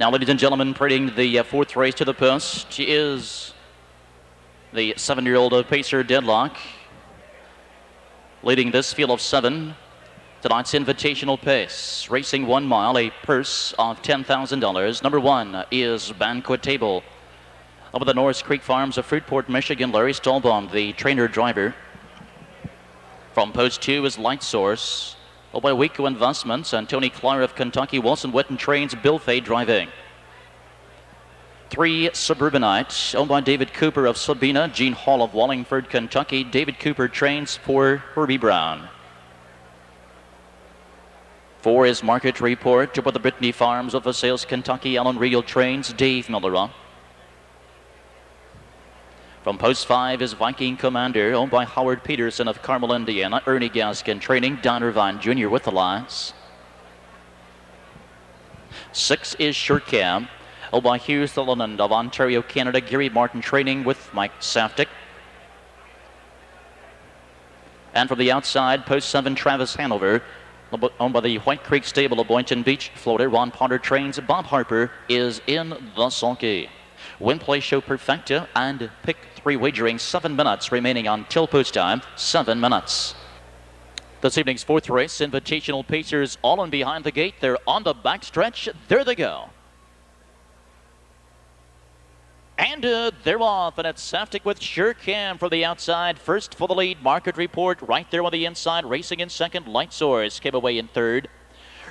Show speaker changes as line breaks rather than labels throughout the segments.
Now, ladies and gentlemen, parading the uh, fourth race to the post is the seven-year-old Pacer Deadlock, leading this field of seven. Tonight's invitational pace, racing one mile, a purse of $10,000. Number one is Banquet Table. Over the Norris Creek Farms of Fruitport, Michigan, Larry Stallbaum, the trainer driver. From post two is Light Source. Owned by Waco Investments and Tony Clark of Kentucky. Wilson Witten trains Bill Fay driving. Three Suburbanites, owned by David Cooper of Sabina, Gene Hall of Wallingford, Kentucky. David Cooper trains for Herbie Brown. Four is Market Report, the Brittany Farms of Versailles, Kentucky. Alan Real trains Dave Miller. From post five is Viking Commander, owned by Howard Peterson of Carmel, Indiana. Ernie Gaskin training Don Irvine Jr. with the lines. Six is Shurcam, owned by Hugh Sutherland of Ontario, Canada. Gary Martin training with Mike Saftik. And from the outside, post seven, Travis Hanover, owned by the White Creek Stable of Boynton Beach, Florida. Ron Potter trains. Bob Harper is in the sulky. Win play show perfecta and pick three wagering. Seven minutes remaining until post time. Seven minutes. This evening's fourth race, Invitational Pacers all in behind the gate. They're on the backstretch. There they go. And uh, they're off, and it's Saftik with Cam from the outside. First for the lead, Market Report right there on the inside, racing in second. Light Source came away in third.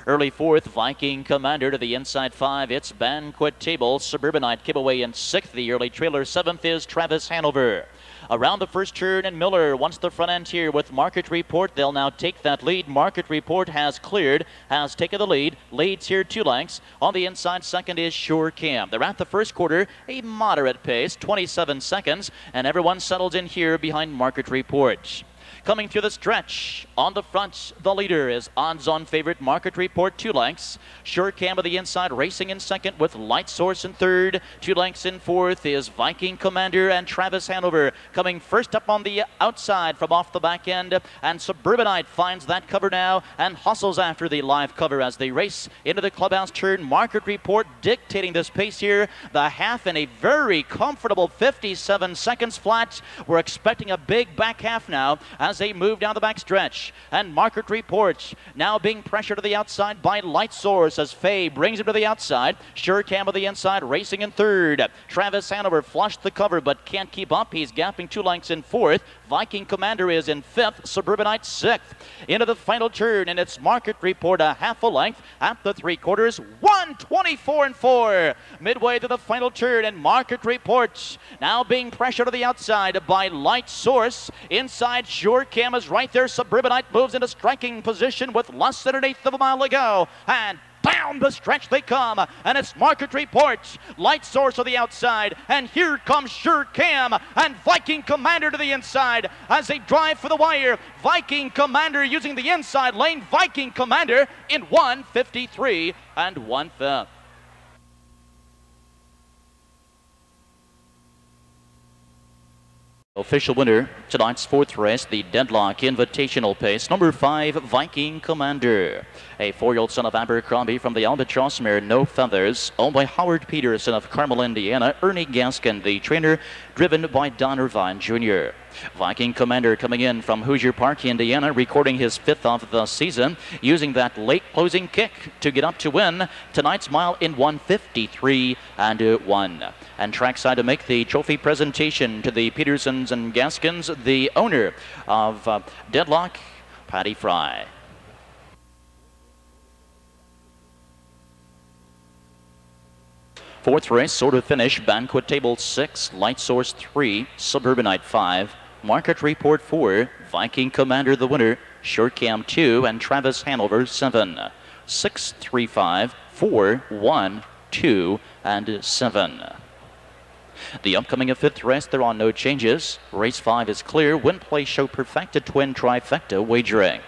Early fourth, Viking Commander to the inside five. It's Banquet Table. Suburbanite giveaway in sixth. The early trailer seventh is Travis Hanover. Around the first turn, and Miller wants the front end here with Market Report. They'll now take that lead. Market Report has cleared, has taken the lead. Leads here two lengths. On the inside, second is Sure Cam. They're at the first quarter, a moderate pace, 27 seconds, and everyone settles in here behind Market Report. Coming through the stretch on the front, the leader is odds on favorite Market Report, two lengths. Sure Cam of the inside, racing in second with Light Source in third. Two lengths in fourth is Viking Commander and Travis Hanover. Coming first up on the outside from off the back end. And Suburbanite finds that cover now and hustles after the live cover as they race into the clubhouse turn. Market Report dictating this pace here. The half in a very comfortable 57 seconds flat. We're expecting a big back half now as they move down the back stretch. And Market Reports now being pressured to the outside by Light Source as Faye brings him to the outside. Sure Cam of the inside racing in third. Travis Hanover flushed the cover but can't keep up. He's gapping two lengths in fourth. Viking Commander is in fifth. Suburbanite sixth. Into the final turn and it's Market Report a half a length at the three quarters. 124 and four. Midway to the final turn and Market Reports now being pressured to the outside by Light Source. Inside Sure Cam is right there. Suburbanite moves into striking position with less than an eighth of a mile to go. And down the stretch they come, and it's Market Reports, Light Source on the outside, and here comes Sure Cam and Viking Commander to the inside as they drive for the wire. Viking Commander using the inside lane, Viking Commander in 153 and one fifth. Official winner tonight's fourth race, the Deadlock Invitational Pace, number five, Viking Commander. A four-year-old son of Abercrombie from the Albatross mare, No Feathers, owned by Howard Peterson of Carmel, Indiana. Ernie Gaskin, the trainer, driven by Don Irvine Jr. Viking Commander coming in from Hoosier Park, Indiana, recording his fifth of the season, using that late closing kick to get up to win tonight's mile in 153 and 1. And trackside to make the trophy presentation to the Petersons and Gaskins, the owner of uh, Deadlock, Patty Fry. Fourth race, sort of finish, Banquet Table 6, Light Source 3, Suburbanite 5, Market Report 4, Viking Commander the winner, Sure Cam 2, and Travis Hanover 7. 6, 3, 5, 4, 1, 2, and 7. The upcoming fifth race, there are no changes. Race 5 is clear. Win, play, show perfecta twin trifecta wagering.